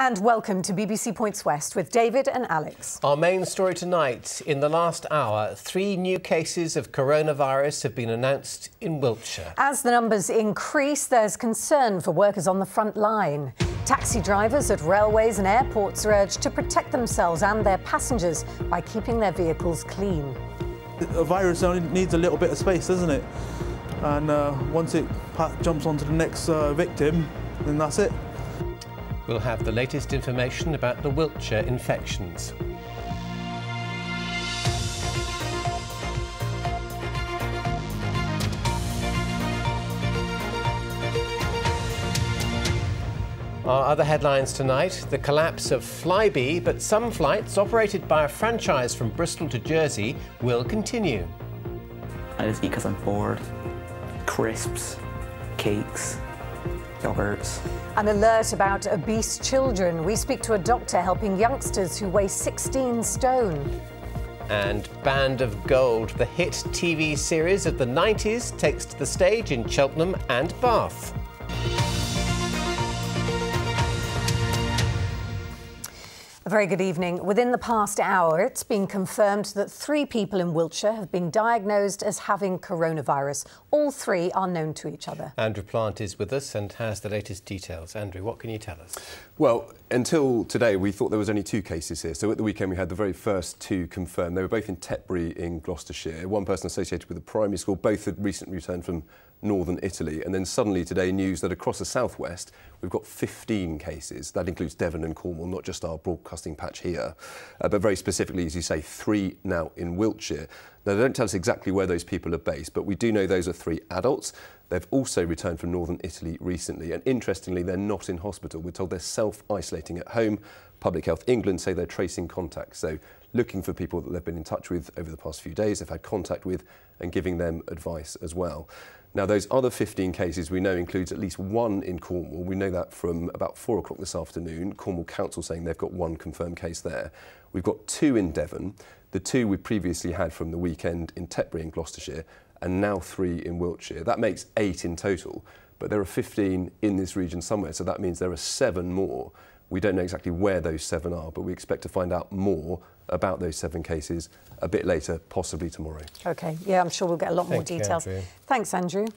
And welcome to BBC Points West with David and Alex. Our main story tonight. In the last hour, three new cases of coronavirus have been announced in Wiltshire. As the numbers increase, there's concern for workers on the front line. Taxi drivers at railways and airports are urged to protect themselves and their passengers by keeping their vehicles clean. A virus only needs a little bit of space, doesn't it? And uh, once it jumps onto the next uh, victim, then that's it. We'll have the latest information about the Wiltshire infections. Our other headlines tonight the collapse of Flybe, but some flights operated by a franchise from Bristol to Jersey will continue. I just eat because I'm bored. Crisps, cakes, yogurts. An alert about obese children. We speak to a doctor helping youngsters who weigh 16 stone. And Band of Gold, the hit TV series of the 90s, takes to the stage in Cheltenham and Bath. A very good evening. Within the past hour, it's been confirmed that three people in Wiltshire have been diagnosed as having coronavirus. All three are known to each other. Andrew Plant is with us and has the latest details. Andrew, what can you tell us? Well, until today, we thought there was only two cases here. So at the weekend, we had the very first two confirmed. They were both in Tetbury in Gloucestershire. One person associated with a primary school. Both had recently returned from northern Italy. And then suddenly today, news that across the southwest, we've got 15 cases. That includes Devon and Cornwall, not just our broadcasting patch here, uh, but very specifically, as you say, three now in Wiltshire. Now, they don't tell us exactly where those people are based, but we do know those are three adults. They've also returned from northern Italy recently, and interestingly, they're not in hospital. We're told they're self-isolating at home. Public Health England say they're tracing contacts, so looking for people that they've been in touch with over the past few days, they've had contact with, and giving them advice as well. Now, those other 15 cases we know includes at least one in Cornwall. We know that from about four o'clock this afternoon, Cornwall Council saying they've got one confirmed case there. We've got two in Devon, the two we previously had from the weekend in Tetbury in Gloucestershire, and now three in Wiltshire. That makes eight in total, but there are 15 in this region somewhere, so that means there are seven more We don't know exactly where those seven are, but we expect to find out more about those seven cases a bit later, possibly tomorrow. OK, yeah, I'm sure we'll get a lot Thank more details. You, Thanks, Andrew.